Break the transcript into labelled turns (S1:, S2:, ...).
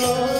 S1: Oh.